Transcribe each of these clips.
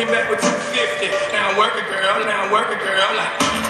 came back with 250. Now I'm working, girl, now I'm working, girl. Like,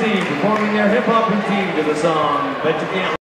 Performing their hip-hop routine to the song But You Can't